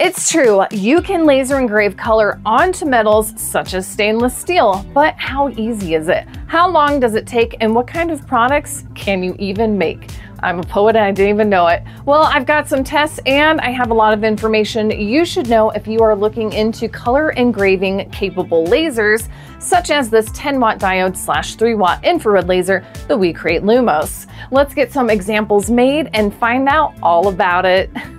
It's true, you can laser engrave color onto metals such as stainless steel, but how easy is it? How long does it take and what kind of products can you even make? I'm a poet and I didn't even know it. Well, I've got some tests and I have a lot of information you should know if you are looking into color engraving capable lasers, such as this 10 watt diode slash 3 watt infrared laser that WeCreat Lumos. Let's get some examples made and find out all about it.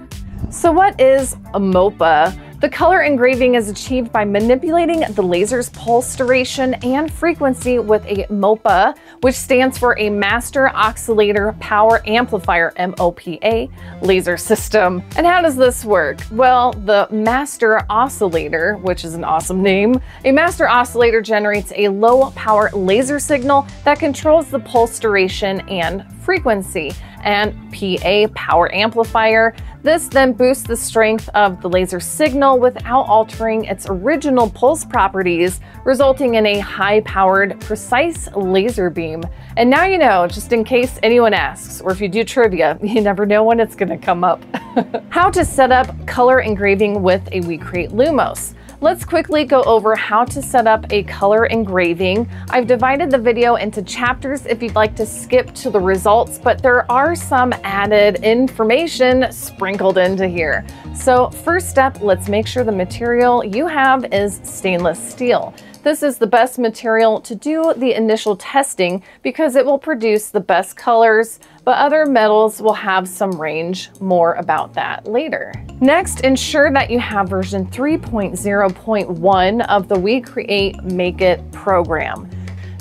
So what is a MOPA? The color engraving is achieved by manipulating the laser's pulse duration and frequency with a MOPA, which stands for a Master Oscillator Power Amplifier, MOPA, laser system. And how does this work? Well, the Master Oscillator, which is an awesome name, a Master Oscillator generates a low power laser signal that controls the pulse duration and frequency and PA power amplifier. This then boosts the strength of the laser signal without altering its original pulse properties, resulting in a high-powered, precise laser beam. And now you know, just in case anyone asks, or if you do trivia, you never know when it's gonna come up. How to set up color engraving with a WeCreat Lumos. Let's quickly go over how to set up a color engraving. I've divided the video into chapters if you'd like to skip to the results, but there are some added information sprinkled into here. So first step, let's make sure the material you have is stainless steel. This is the best material to do the initial testing because it will produce the best colors, but other metals will have some range. More about that later. Next, ensure that you have version 3.0.1 of the WeCreat Make It program.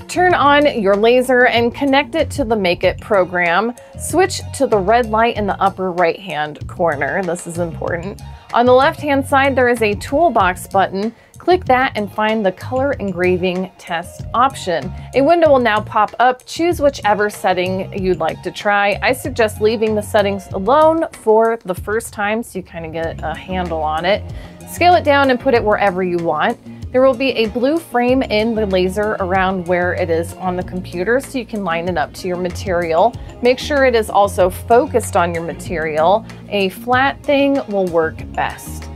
Turn on your laser and connect it to the MakeIt program. Switch to the red light in the upper right hand corner. This is important. On the left hand side, there is a toolbox button. Click that and find the color engraving test option. A window will now pop up. Choose whichever setting you'd like to try. I suggest leaving the settings alone for the first time so you kind of get a handle on it. Scale it down and put it wherever you want. There will be a blue frame in the laser around where it is on the computer so you can line it up to your material. Make sure it is also focused on your material. A flat thing will work best.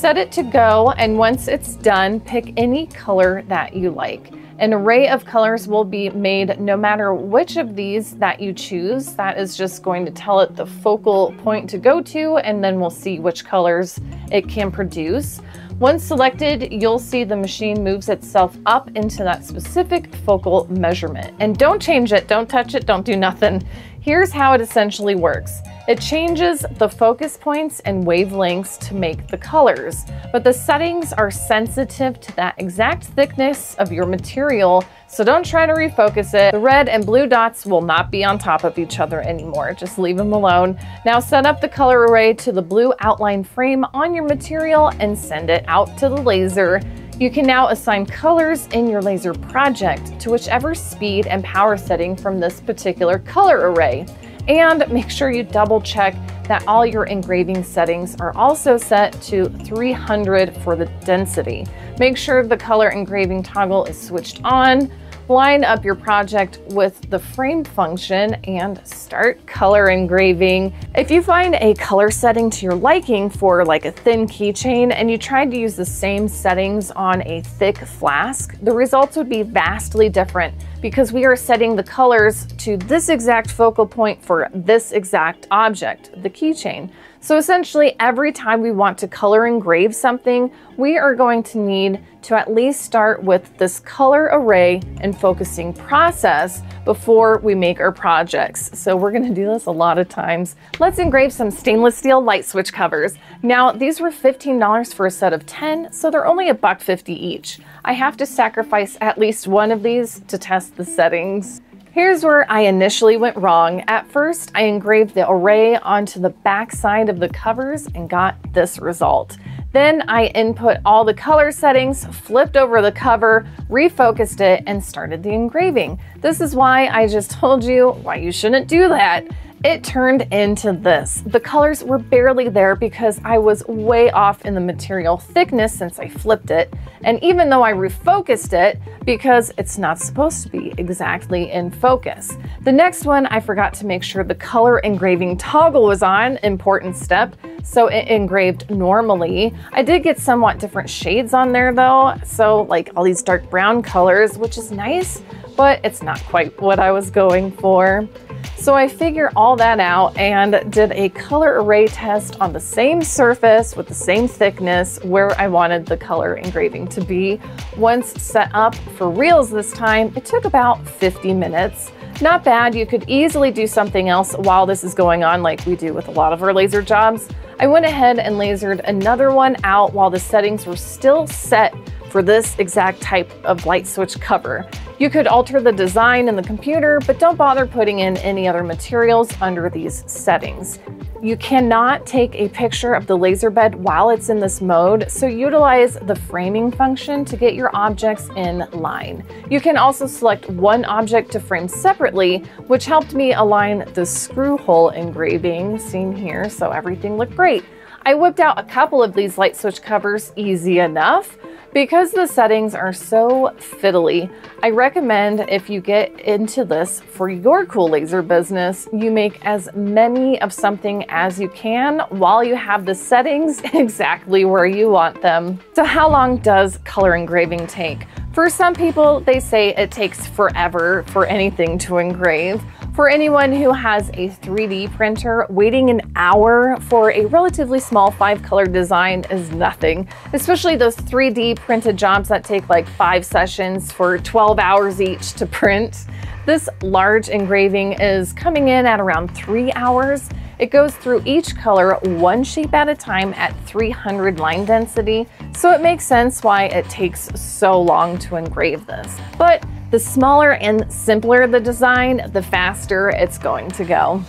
Set it to go, and once it's done, pick any color that you like. An array of colors will be made no matter which of these that you choose. That is just going to tell it the focal point to go to, and then we'll see which colors it can produce. Once selected, you'll see the machine moves itself up into that specific focal measurement. And don't change it, don't touch it, don't do nothing. Here's how it essentially works. It changes the focus points and wavelengths to make the colors, but the settings are sensitive to that exact thickness of your material, so don't try to refocus it. The red and blue dots will not be on top of each other anymore, just leave them alone. Now set up the color array to the blue outline frame on your material and send it out to the laser. You can now assign colors in your laser project to whichever speed and power setting from this particular color array. And make sure you double check that all your engraving settings are also set to 300 for the density. Make sure the color engraving toggle is switched on line up your project with the frame function and start color engraving. If you find a color setting to your liking for like a thin keychain and you tried to use the same settings on a thick flask, the results would be vastly different because we are setting the colors to this exact focal point for this exact object, the keychain. So essentially every time we want to color engrave something, we are going to need to at least start with this color array and focusing process before we make our projects. So we're gonna do this a lot of times. Let's engrave some stainless steel light switch covers. Now these were $15 for a set of 10, so they're only a buck 50 each. I have to sacrifice at least one of these to test the settings. Here's where I initially went wrong. At first, I engraved the array onto the back side of the covers and got this result. Then I input all the color settings, flipped over the cover, refocused it, and started the engraving. This is why I just told you why you shouldn't do that. It turned into this. The colors were barely there because I was way off in the material thickness since I flipped it. And even though I refocused it, because it's not supposed to be exactly in focus. The next one, I forgot to make sure the color engraving toggle was on, important step, so it engraved normally. I did get somewhat different shades on there though, so like all these dark brown colors, which is nice, but it's not quite what I was going for. So I figured all that out and did a color array test on the same surface with the same thickness where I wanted the color engraving to be. Once set up for reels this time, it took about 50 minutes. Not bad, you could easily do something else while this is going on like we do with a lot of our laser jobs. I went ahead and lasered another one out while the settings were still set for this exact type of light switch cover. You could alter the design in the computer, but don't bother putting in any other materials under these settings. You cannot take a picture of the laser bed while it's in this mode, so utilize the framing function to get your objects in line. You can also select one object to frame separately, which helped me align the screw hole engraving seen here so everything looked great. I whipped out a couple of these light switch covers easy enough, because the settings are so fiddly, I recommend if you get into this for your cool laser business, you make as many of something as you can while you have the settings exactly where you want them. So how long does color engraving take? For some people, they say it takes forever for anything to engrave. For anyone who has a 3D printer, waiting an hour for a relatively small five color design is nothing, especially those 3D printed jobs that take like five sessions for 12 hours each to print. This large engraving is coming in at around three hours. It goes through each color one shape at a time at 300 line density, so it makes sense why it takes so long to engrave this. But the smaller and simpler the design, the faster it's going to go.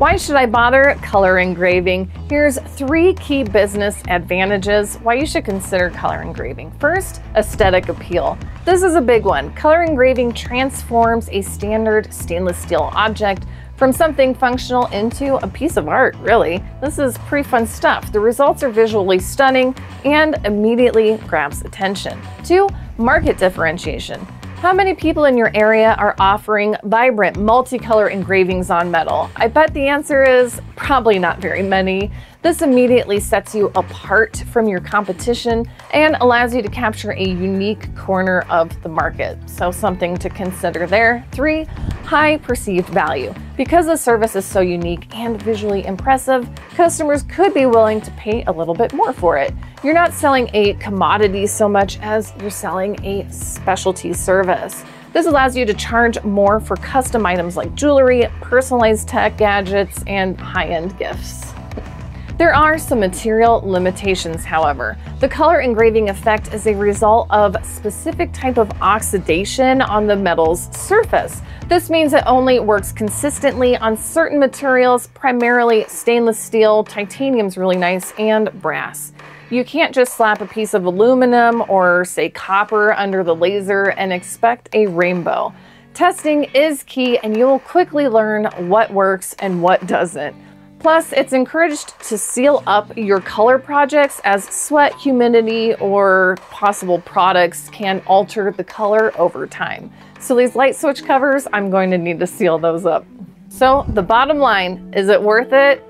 Why should I bother color engraving? Here's three key business advantages why you should consider color engraving. First, aesthetic appeal. This is a big one. Color engraving transforms a standard stainless steel object from something functional into a piece of art, really. This is pretty fun stuff. The results are visually stunning and immediately grabs attention. Two, market differentiation. How many people in your area are offering vibrant, multicolor engravings on metal? I bet the answer is probably not very many. This immediately sets you apart from your competition and allows you to capture a unique corner of the market. So something to consider there. Three, high perceived value. Because the service is so unique and visually impressive, customers could be willing to pay a little bit more for it. You're not selling a commodity so much as you're selling a specialty service. This allows you to charge more for custom items like jewelry, personalized tech gadgets, and high-end gifts. There are some material limitations, however. The color engraving effect is a result of specific type of oxidation on the metal's surface. This means it only works consistently on certain materials, primarily stainless steel, titanium's really nice, and brass. You can't just slap a piece of aluminum or say copper under the laser and expect a rainbow. Testing is key and you'll quickly learn what works and what doesn't. Plus, it's encouraged to seal up your color projects as sweat, humidity, or possible products can alter the color over time. So these light switch covers, I'm going to need to seal those up. So the bottom line, is it worth it?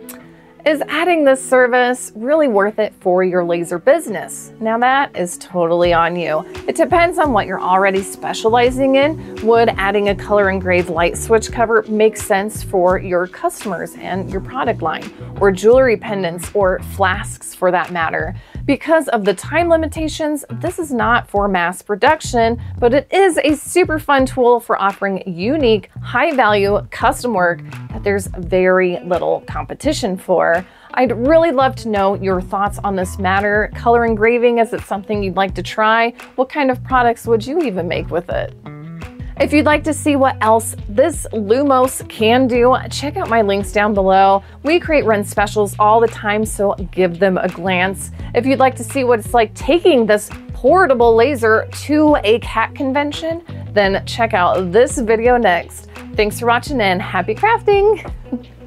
Is adding this service really worth it for your laser business? Now that is totally on you. It depends on what you're already specializing in. Would adding a color engraved light switch cover make sense for your customers and your product line, or jewelry pendants or flasks for that matter? Because of the time limitations, this is not for mass production, but it is a super fun tool for offering unique, high value custom work that there's very little competition for. I'd really love to know your thoughts on this matter. Color engraving, is it something you'd like to try? What kind of products would you even make with it? If you'd like to see what else this Lumos can do, check out my links down below. WeCreat run specials all the time, so give them a glance. If you'd like to see what it's like taking this portable laser to a CAT convention, then check out this video next. Thanks for watching and happy crafting!